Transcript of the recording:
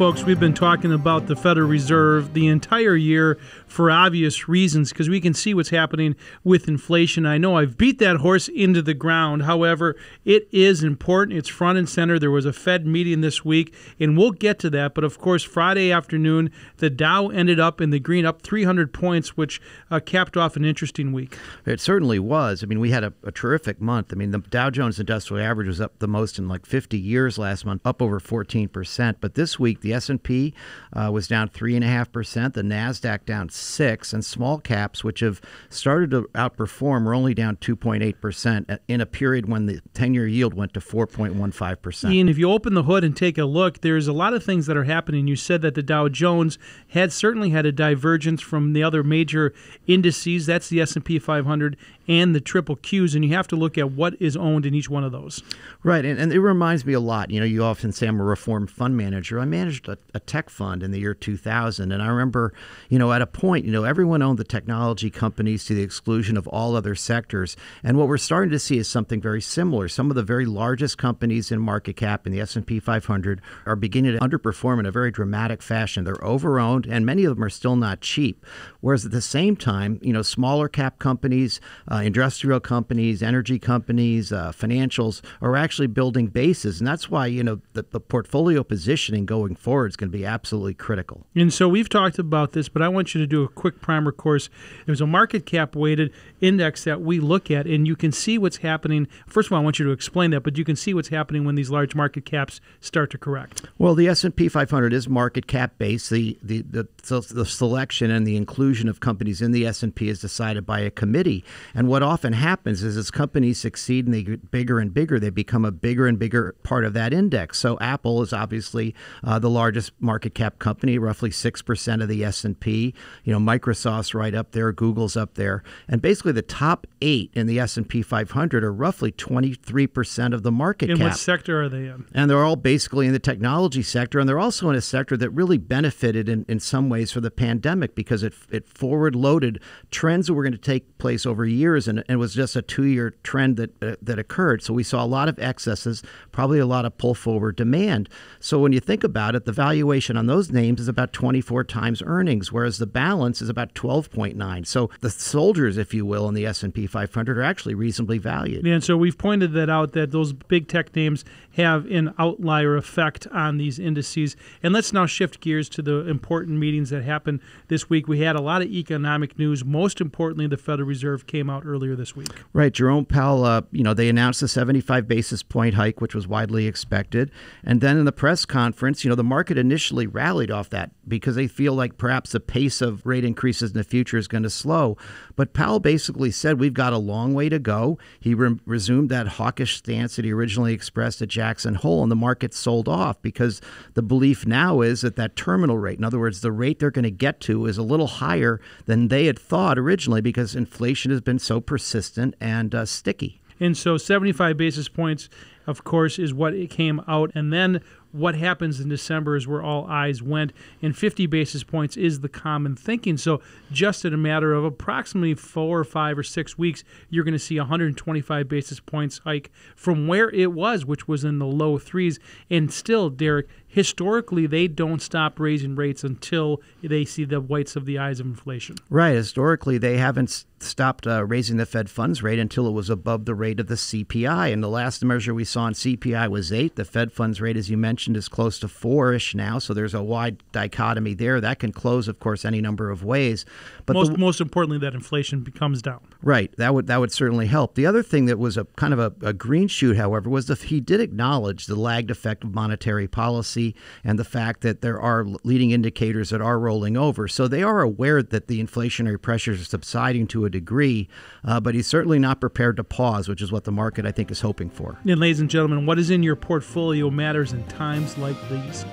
folks, we've been talking about the Federal Reserve the entire year for obvious reasons because we can see what's happening with inflation. I know I've beat that horse into the ground. However, it is important. It's front and center. There was a Fed meeting this week, and we'll get to that. But of course, Friday afternoon, the Dow ended up in the green, up 300 points, which uh, capped off an interesting week. It certainly was. I mean, we had a, a terrific month. I mean, the Dow Jones Industrial Average was up the most in like 50 years last month, up over 14 percent. But this week, week. The S&P uh, was down 3.5%, the NASDAQ down 6 and small caps, which have started to outperform, are only down 2.8% in a period when the 10-year yield went to 4.15%. Ian, if you open the hood and take a look, there's a lot of things that are happening. You said that the Dow Jones had certainly had a divergence from the other major indices. That's the S&P 500 and the triple Qs, and you have to look at what is owned in each one of those. Right, and, and it reminds me a lot. You know, you often say I'm a reformed fund manager. I managed a, a, tech fund in the year 2000, and I remember, you know, at a point, you know, everyone owned the technology companies to the exclusion of all other sectors. And what we're starting to see is something very similar. Some of the very largest companies in market cap in the S&P 500 are beginning to underperform in a very dramatic fashion. They're overowned, and many of them are still not cheap. Whereas at the same time, you know, smaller cap companies. Uh, industrial companies, energy companies, uh, financials are actually building bases, and that's why you know the, the portfolio positioning going forward is going to be absolutely critical. And so we've talked about this, but I want you to do a quick primer course. There's a market cap weighted index that we look at, and you can see what's happening. First of all, I want you to explain that, but you can see what's happening when these large market caps start to correct. Well, the S&P 500 is market cap based. The the the, the selection and the inclusion of companies in the S&P is decided by a committee, and what often happens is as companies succeed and they get bigger and bigger, they become a bigger and bigger part of that index. So Apple is obviously uh, the largest market cap company, roughly six percent of the S and P. You know, Microsoft's right up there, Google's up there, and basically the top eight in the S and P 500 are roughly 23 percent of the market in cap. In what sector are they in? And they're all basically in the technology sector, and they're also in a sector that really benefited in, in some ways for the pandemic because it it forward loaded trends that were going to take place over years and, and it was just a two year trend that uh, that occurred. So we saw a lot of excesses, probably a lot of pull forward demand. So when you think about it, the valuation on those names is about 24 times earnings, whereas the balance is about 12.9. So the soldiers, if you will, in the S&P 500 are actually reasonably valued. And so we've pointed that out that those big tech names have an outlier effect on these indices. And let's now shift gears to the important meetings that happened this week. We had a lot of economic news. Most importantly, the Federal Reserve came out earlier this week. Right. Jerome Powell, uh, you know, they announced a 75 basis point hike, which was widely expected. And then in the press conference, you know, the market initially rallied off that because they feel like perhaps the pace of rate increases in the future is going to slow. But Powell basically said we've got a long way to go. He re- resumed that hawkish stance that he originally expressed at Jackson Hole, and the market sold off because the belief now is that that terminal rate, in other words, the rate they're going to get to, is a little higher than they had thought originally because inflation has been so persistent and uh, sticky. And so 75 basis points, of course, is what it came out. And then what happens in December is where all eyes went, and 50 basis points is the common thinking. So, just in a matter of approximately four or five or six weeks, you're going to see 125 basis points hike from where it was, which was in the low threes. And still, Derek, historically, they don't stop raising rates until they see the whites of the eyes of inflation. Right. Historically, they haven't stopped uh, raising the Fed funds rate until it was above the rate of the CPI. And the last measure we saw in CPI was eight. The Fed funds rate, as you mentioned, is close to four ish now. So there's a wide dichotomy there. That can close, of course, any number of ways. But most, the, most importantly, that inflation comes down. Right. That would that would certainly help. The other thing that was a kind of a, a green shoot, however, was that he did acknowledge the lagged effect of monetary policy and the fact that there are leading indicators that are rolling over. So they are aware that the inflationary pressures are subsiding to a degree, uh, but he's certainly not prepared to pause, which is what the market, I think, is hoping for. And, ladies and gentlemen, what is in your portfolio matters in times like these.